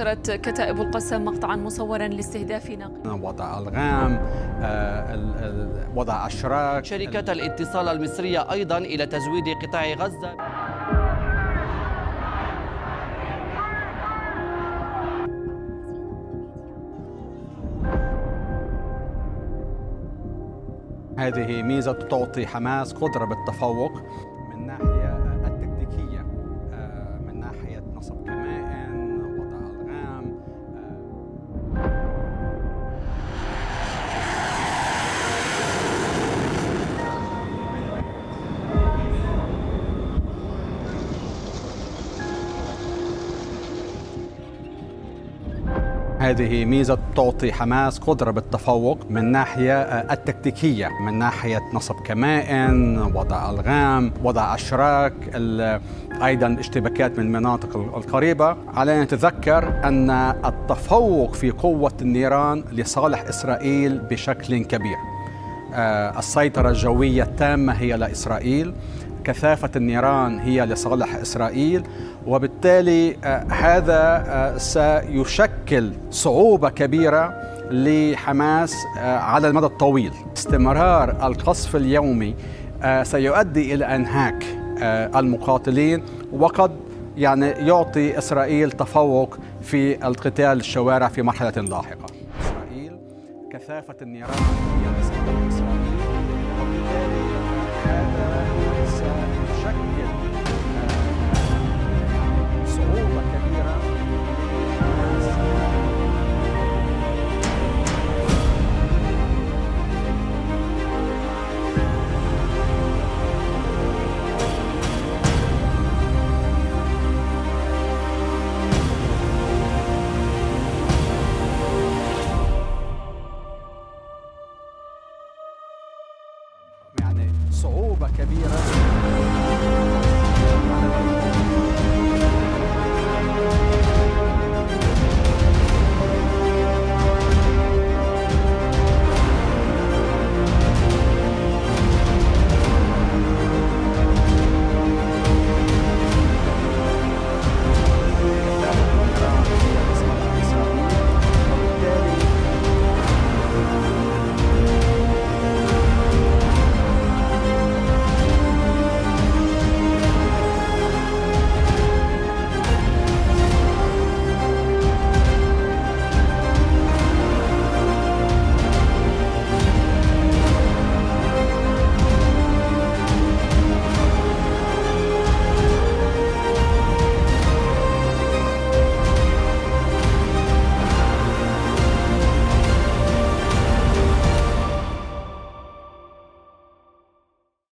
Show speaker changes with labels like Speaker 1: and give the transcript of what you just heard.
Speaker 1: نشرت كتائب القسام مقطعا مصورا لاستهداف ناقل.
Speaker 2: وضع الغام آه، وضع أشراك.
Speaker 3: شركة الاتصال المصرية أيضا إلى تزويد قطاع غزة.
Speaker 2: هذه ميزة تعطي حماس قدرة بالتفوق من ناحية هذه ميزة تعطي حماس قدرة بالتفوق من ناحية آه، التكتيكية من ناحية نصب كمائن وضع ألغام وضع أشراك أيضا اشتباكات من المناطق ال- القريبة. علينا نتذكر أن التفوق في قوة النيران لصالح إسرائيل بشكل كبير. آه، السيطرة الجوية التامة هي لإسرائيل. كثافة النيران هي لصالح إسرائيل وبالتالي آه، هذا آه، سيشكل صعوبة كبيرة لحماس آه، على المدى الطويل. استمرار القصف اليومي سيؤدي إلى أنهاك المقاتلين وقد يعني يعطي إسرائيل تفوق في القتال الشوارع في مرحلة لاحقة. إسرائيل كثافة النيران هي لصالح إسرائيل صعوبة كبيرة.